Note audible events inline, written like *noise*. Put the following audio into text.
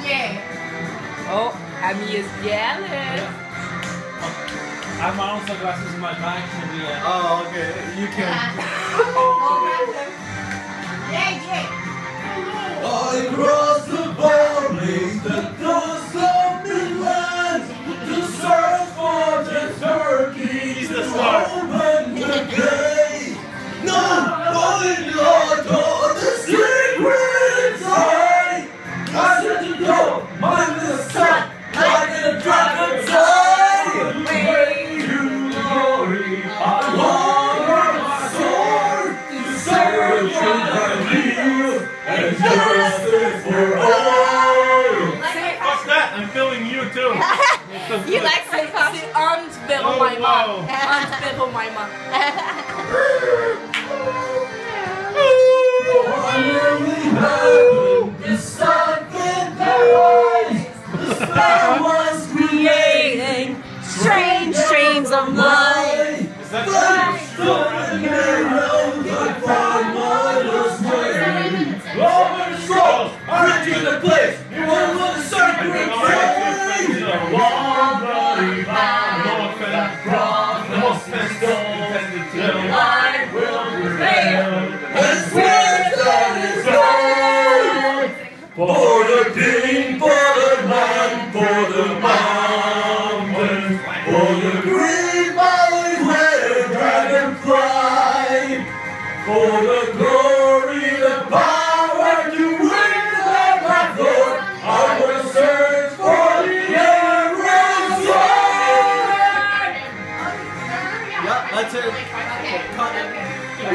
yeah. Oh, Abby is jealous. I have my own sunglasses in my bag, so we, uh, Oh, okay. You can. *laughs* Yeah, yeah. I cross the valleys, justice for all. What's that? I'm filming you too. *laughs* You like to say arms pero Oh, my wow. ma. Arms pero my ma. Finally happened, the sun can rise. The spell was creating Strange dreams of life. Is that Stolen arrows, I lost. Over the scrolls, I reach the place. You want to the sacred place. Long bloody line, No offense. No offense intended to you. light will prevail. And swear that is gold. For the king, for the land, for the mountains, for the green valleys where the dragon fly, for the glory. Let's hear it. Okay.